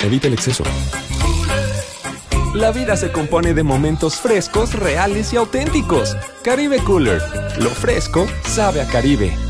Evita el exceso. La vida se compone de momentos frescos, reales y auténticos. Caribe Cooler. Lo fresco sabe a Caribe.